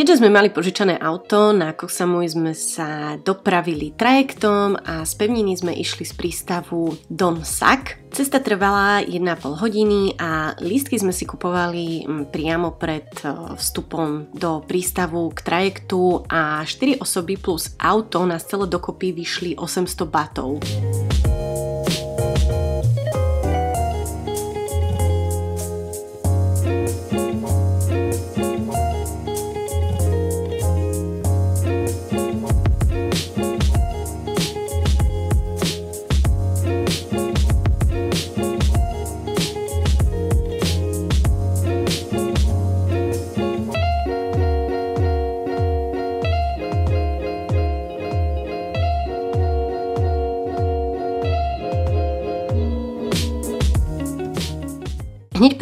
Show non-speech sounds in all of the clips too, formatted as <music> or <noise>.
Keďže sme mali požičané auto, na Kosamuj sme sa dopravili trajektom a z pevniny sme išli z prístavu Don Sak. Cesta trvala 1,5 hodiny a lístky sme si kupovali priamo pred vstupom do prístavu k trajektu a 4 osoby plus auto nás celé dokopy vyšli 800 batov.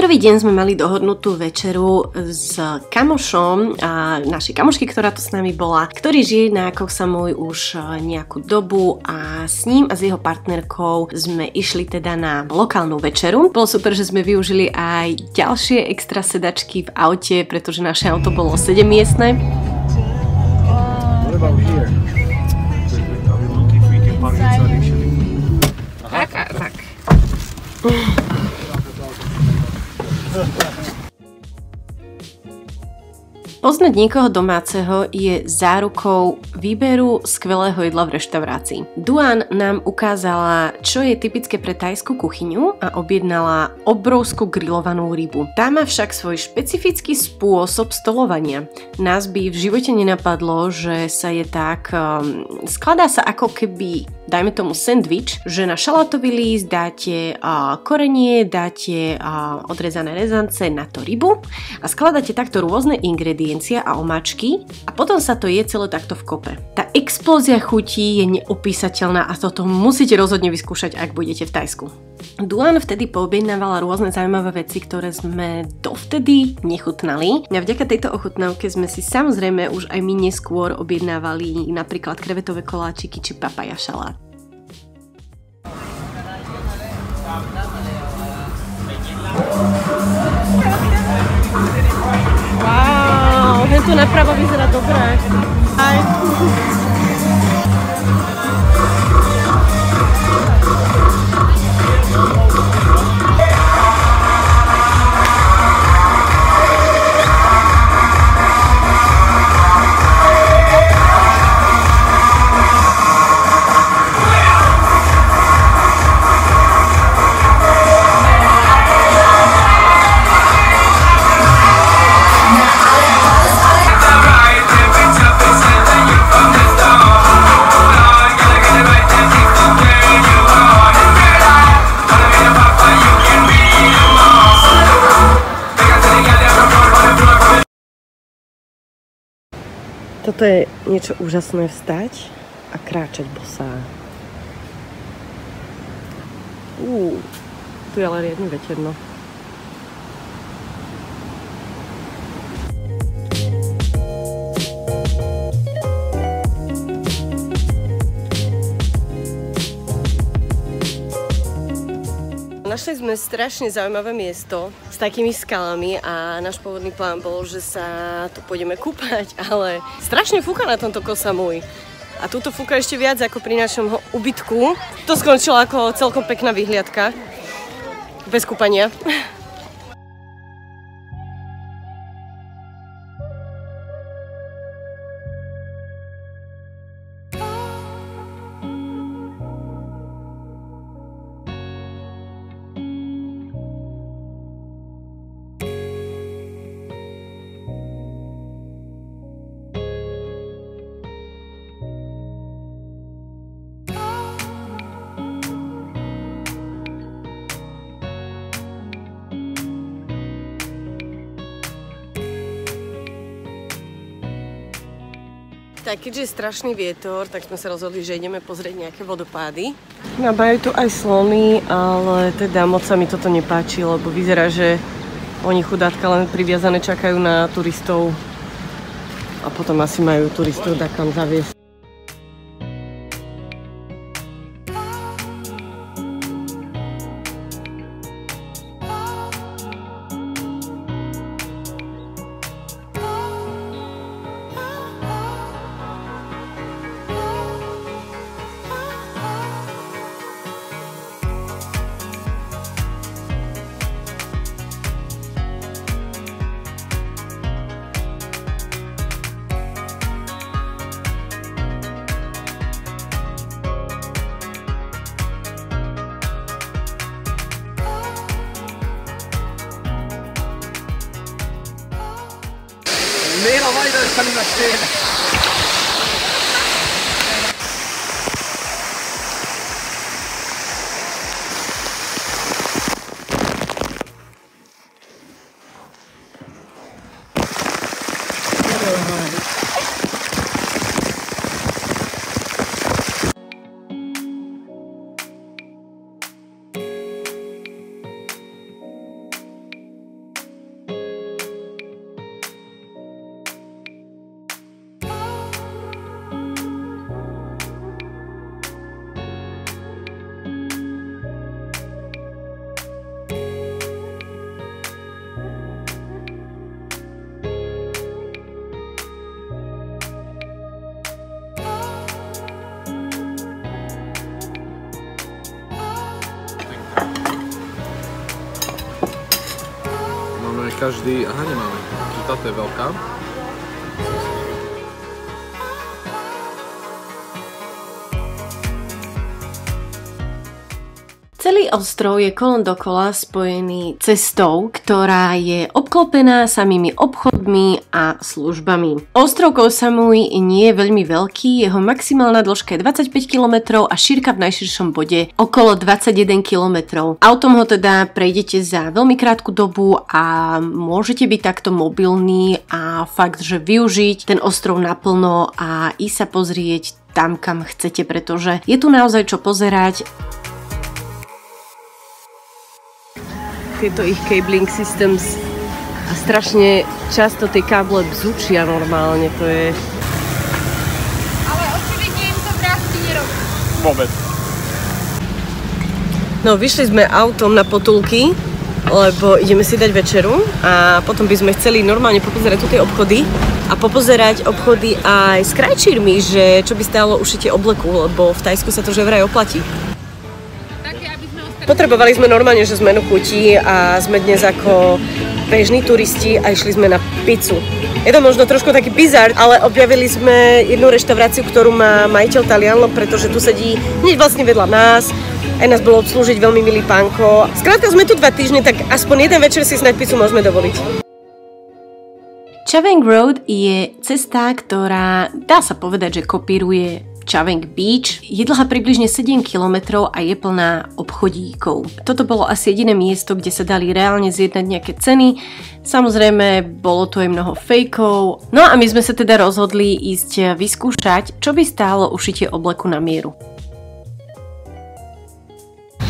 Prvý deň sme mali dohodnutú večeru s kamošom a našej kamošky, ktorá tu s nami bola, ktorý žije na Koksamoj už e, nejakú dobu a s ním a s jeho partnerkou sme išli teda na lokálnu večeru. Bolo super, že sme využili aj ďalšie extra sedačky v aute, pretože naše auto bolo 7 miestne. Tak, Poznať niekoho domáceho je zárukou výberu skvelého jedla v reštaurácii. Duan nám ukázala, čo je typické pre tajskú kuchyňu a objednala obrovskú grillovanú rybu. Tá má však svoj špecifický spôsob stolovania. Nás by v živote nenapadlo, že sa je tak... Um, skladá sa ako keby dajme tomu sendvič, že na šalátový líst dáte uh, korenie, dáte uh, odrezané rezance na to rybu a skladáte takto rôzne ingrediencia a omáčky a potom sa to je celé takto v kope. Tá explózia chutí je neopísateľná a toto musíte rozhodne vyskúšať, ak budete v Tajsku. Duan vtedy poobjednávala rôzne zaujímavé veci, ktoré sme dovtedy nechutnali. A vďaka tejto ochutnávke sme si samozrejme už aj my neskôr objednávali napríklad krevetové koláčiky či papaja šalát. Wow, hen tu napravo vyzerá dobré. Aj. Toto je niečo úžasné vstať a kráčať bosá. Uú, tu je ale riadne veterno. Našli sme strašne zaujímavé miesto s takými skalami a náš pôvodný plán bol, že sa tu pôjdeme kúpať, <laughs> ale strašne fúka na tomto Kosamui. A túto fúka ešte viac ako pri našom ubytku. To skončilo ako celkom pekná vyhliadka. Bez kúpania. <laughs> Tak keďže je strašný vietor, tak sme sa rozhodli, že ideme pozrieť nejaké vodopády. No, tu aj slony, ale teda moc sa mi toto nepáči, lebo vyzerá, že oni chudátka len priviazané čakajú na turistov a potom asi majú turistov takam zaviesť. かりまして。Každý... Aha, nemáme. Táto je veľká. Celý ostrov je kolom dokola spojený cestou, ktorá je obklopená samými obchodmi a službami. Ostrov Koh nie je veľmi veľký, jeho maximálna dĺžka je 25 km a šírka v najširšom bode okolo 21 km. Autom ho teda prejdete za veľmi krátku dobu a môžete byť takto mobilní a fakt, že využiť ten ostrov naplno a ísť sa pozrieť tam, kam chcete, pretože je tu naozaj čo pozerať. Tieto ich cabling systems a strašne často tie káble bzučia normálne, to je... Ale očividne im to vrázky nerobí. Vôbec. No, vyšli sme autom na potulky, lebo ideme si dať večeru a potom by sme chceli normálne popozerať tu tie obchody a popozerať obchody aj s krajčírmi, že čo by stálo ušitie obleku, lebo v Tajsku sa to že vraj oplatí. Potrebovali sme normálne, že zmenu chutí a sme dnes ako bežní turisti a išli sme na pizzu. Je to možno trošku taký bizar, ale objavili sme jednu reštauráciu, ktorú má majiteľ Taliano, pretože tu sedí hneď vlastne vedľa nás. Aj nás bolo obslúžiť veľmi milý pánko. Skrátka sme tu dva týždne, tak aspoň jeden večer si snáď pizzu môžeme dovoliť. Chaveng Road je cesta, ktorá dá sa povedať, že kopíruje Chaveng Beach. Je dlhá približne 7 km a je plná obchodíkov. Toto bolo asi jediné miesto, kde sa dali reálne zjednať nejaké ceny. Samozrejme, bolo tu aj mnoho fejkov. No a my sme sa teda rozhodli ísť vyskúšať, čo by stálo ušitie obleku na mieru.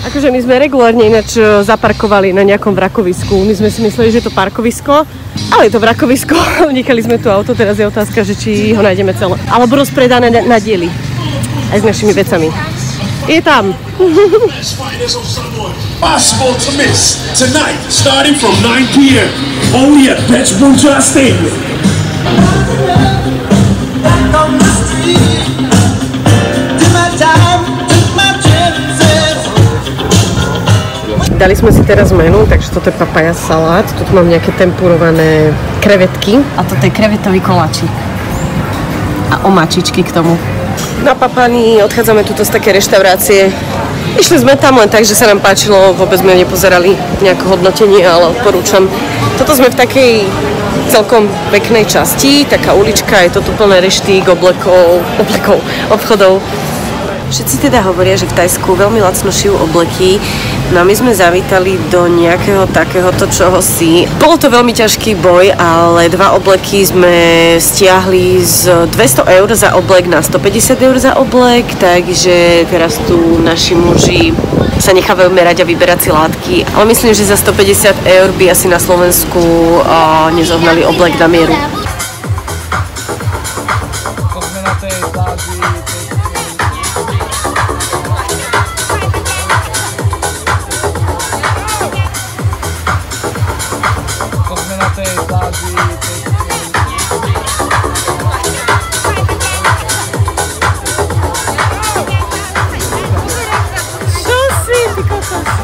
Akože my sme regulárne ináč e, zaparkovali na nejakom vrakovisku. My sme si mysleli, že je to parkovisko, ale je to vrakovisko. <laughs> Nechali sme tu auto, teraz je otázka, že či ho nájdeme celé. Alebo rozpredané na, na diely. Aj s našimi vecami. Je tam. Possible to miss tonight, starting from 9 p.m. only at Pets Buncha Stadium. Dali sme si teraz menu, takže toto je papaja salát, tu mám nejaké tempurované krevetky a toto je krevetový koláčik. A omáčičky k tomu. Napapaní, odchádzame tuto z také reštaurácie. Išli sme tam len tak, že sa nám páčilo, vôbec sme nepozerali nejaké hodnotenie, ale odporúčam. Toto sme v takej celkom peknej časti, taká ulička, je to tu plné reštík, oblekov, oblekov, obchodov. Všetci teda hovoria, že v Tajsku veľmi lacno šijú obleky, no a my sme zavítali do nejakého takéhoto čoho si. Bolo to veľmi ťažký boj, ale dva obleky sme stiahli z 200 eur za oblek na 150 eur za oblek, takže teraz tu naši muži sa nechávajú merať a vyberať si látky. Ale myslím, že za 150 eur by asi na Slovensku nezohnali oblek na mieru. Si,